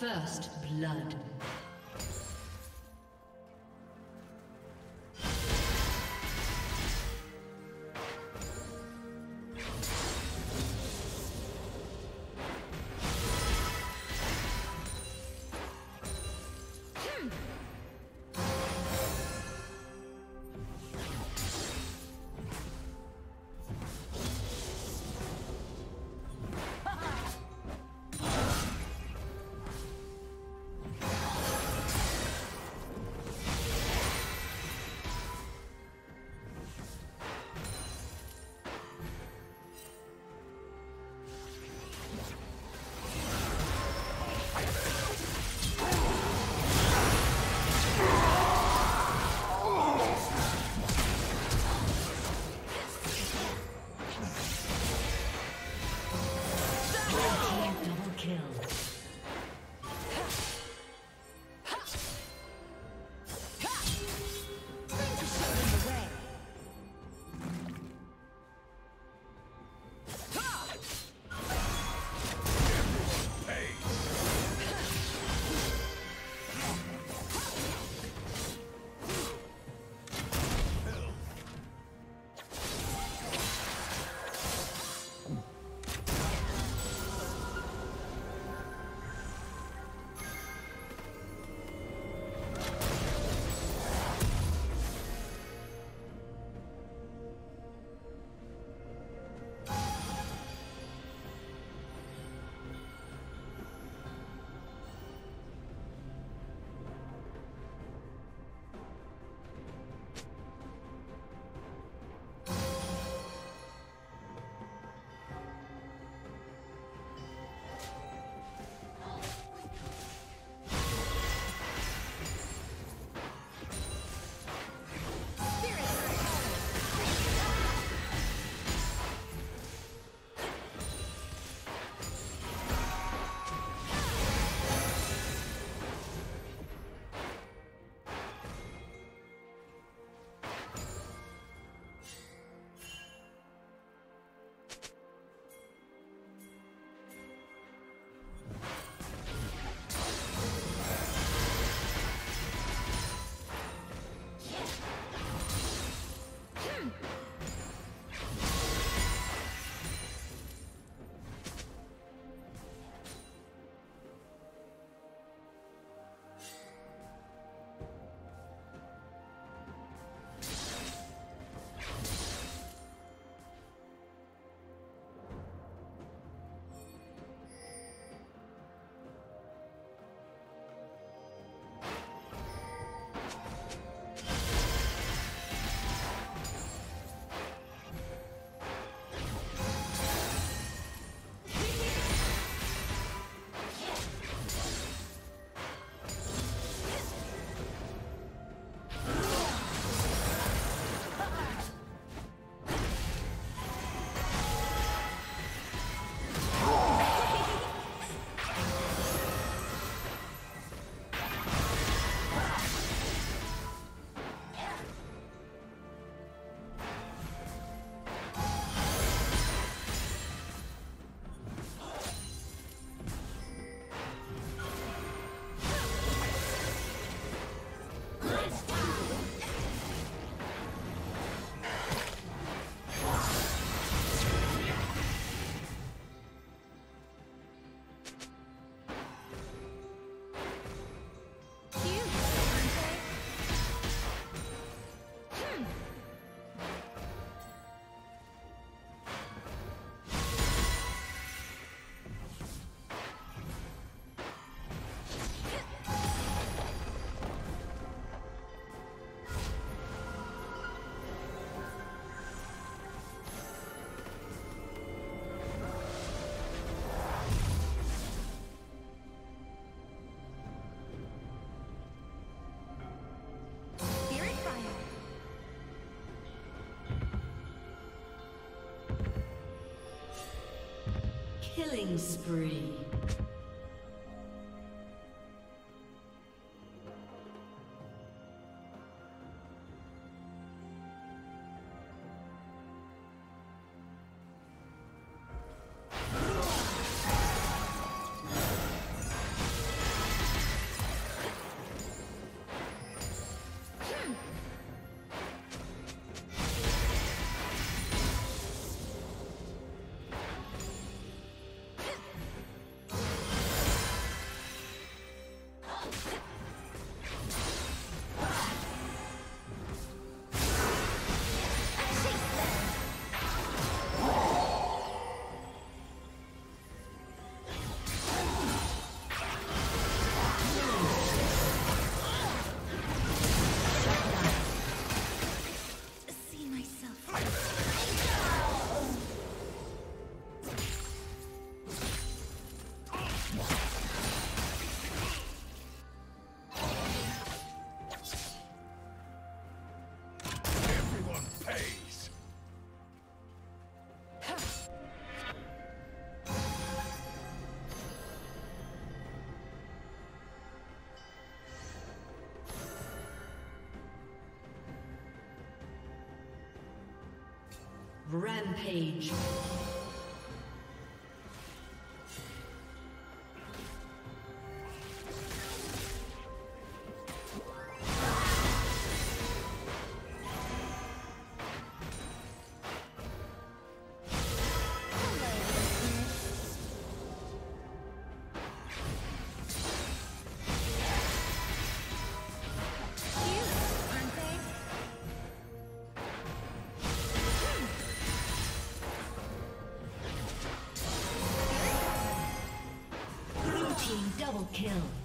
First blood. Killing spree. Rampage. Kill.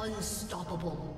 Unstoppable.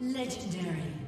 Legendary.